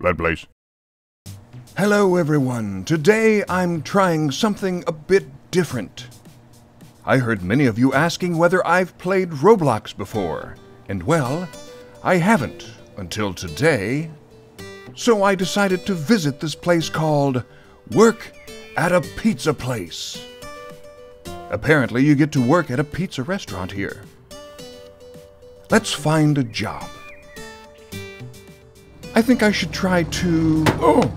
That place. Hello, everyone. Today I'm trying something a bit different. I heard many of you asking whether I've played Roblox before, and well, I haven't until today. So I decided to visit this place called Work at a Pizza Place. Apparently, you get to work at a pizza restaurant here. Let's find a job. I think I should try to. Oh!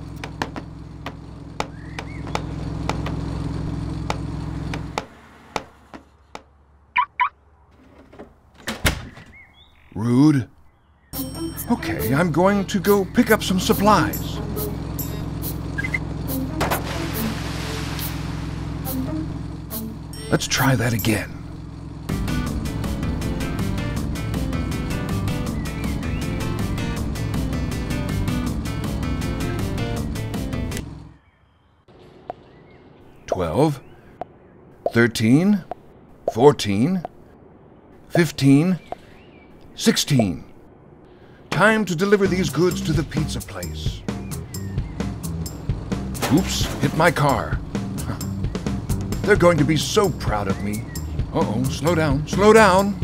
Rude. Okay, I'm going to go pick up some supplies. Let's try that again. Twelve, thirteen, fourteen, fifteen, sixteen. Time to deliver these goods to the pizza place. Oops, hit my car. They're going to be so proud of me. Uh-oh, slow down, slow down.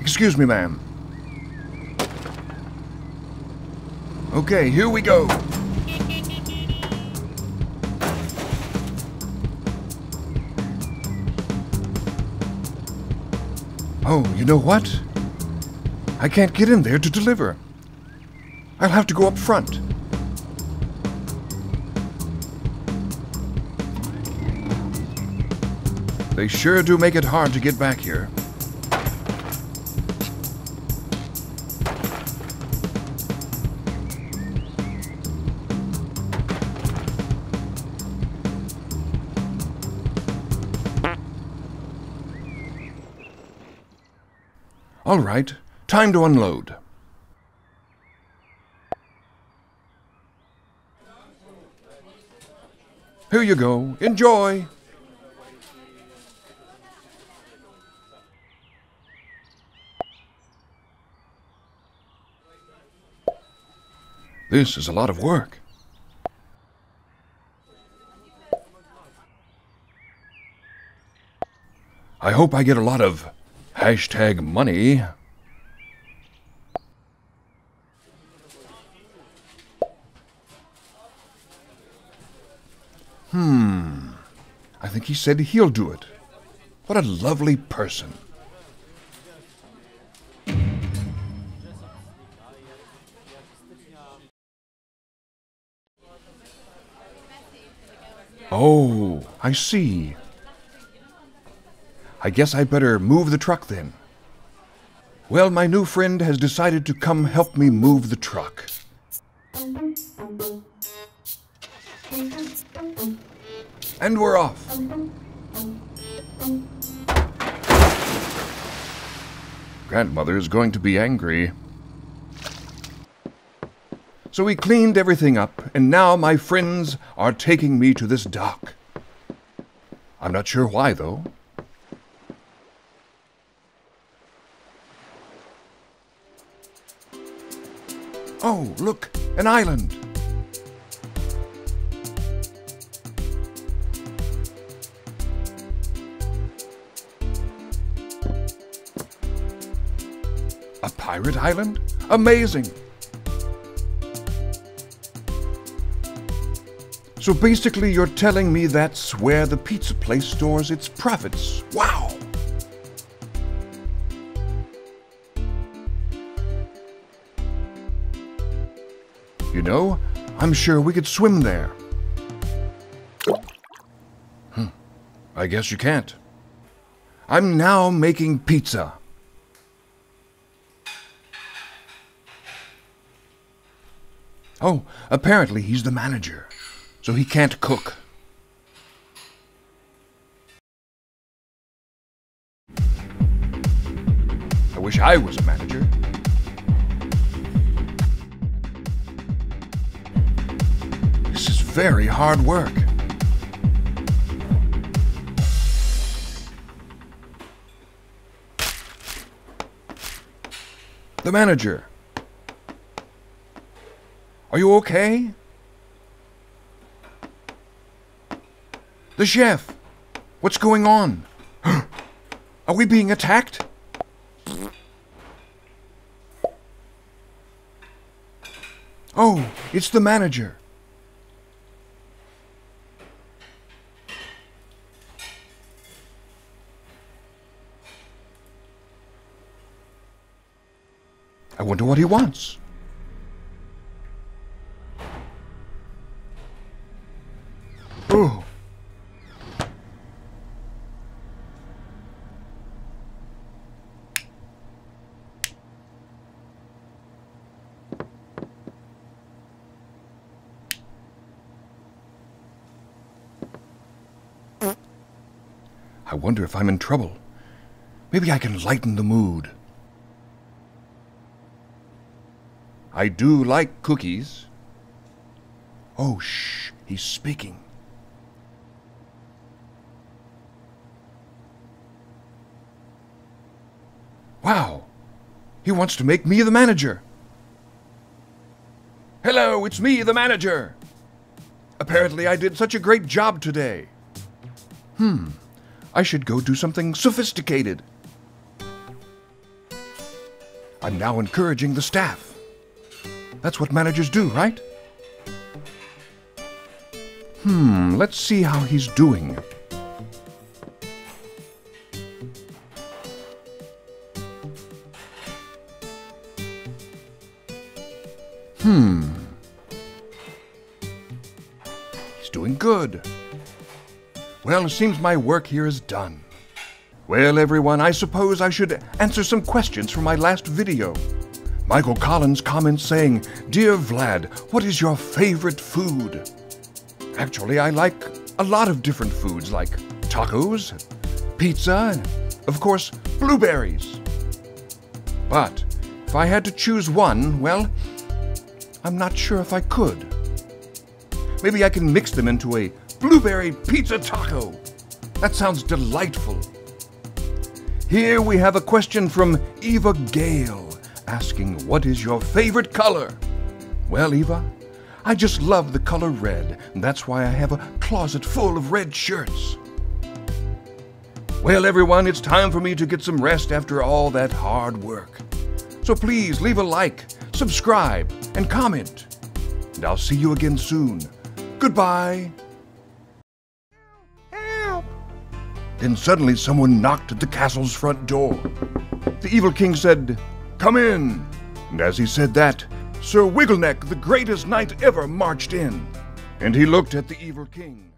Excuse me, ma'am. Okay, here we go. Oh, you know what? I can't get in there to deliver. I'll have to go up front. They sure do make it hard to get back here. All right, time to unload. Here you go. Enjoy. This is a lot of work. I hope I get a lot of hashtag money. Hmm. I think he said he'll do it. What a lovely person. Oh, I see. I guess I'd better move the truck then. Well, my new friend has decided to come help me move the truck. And we're off. Grandmother is going to be angry. So we cleaned everything up, and now my friends are taking me to this dock. I'm not sure why, though. Oh, look, an island. A pirate island? Amazing! So basically, you're telling me that's where the pizza place stores its profits. Wow! You know, I'm sure we could swim there. Hmm. I guess you can't. I'm now making pizza. Oh, apparently he's the manager, so he can't cook. I wish I was a manager. Very hard work. The manager. Are you okay? The chef! What's going on? Are we being attacked? Oh, it's the manager. I wonder what he wants. Oh. I wonder if I'm in trouble. Maybe I can lighten the mood. I do like cookies. Oh, shh, he's speaking. Wow, he wants to make me the manager. Hello, it's me, the manager. Apparently, I did such a great job today. Hmm, I should go do something sophisticated. I'm now encouraging the staff. That's what managers do, right? Hmm, let's see how he's doing. Hmm. He's doing good. Well, it seems my work here is done. Well, everyone, I suppose I should answer some questions from my last video. Michael Collins comments saying, Dear Vlad, what is your favorite food? Actually, I like a lot of different foods like tacos, pizza, and of course, blueberries. But if I had to choose one, well, I'm not sure if I could. Maybe I can mix them into a blueberry pizza taco. That sounds delightful. Here we have a question from Eva Gale asking, What is your favorite color? Well, Eva, I just love the color red, and that's why I have a closet full of red shirts. Well, everyone, it's time for me to get some rest after all that hard work. So please leave a like, subscribe, and comment. And I'll see you again soon. Goodbye. Help! Then suddenly someone knocked at the castle's front door. The evil king said, Come in! And as he said that, Sir Wiggleneck, the greatest knight ever, marched in. And he looked at the evil king.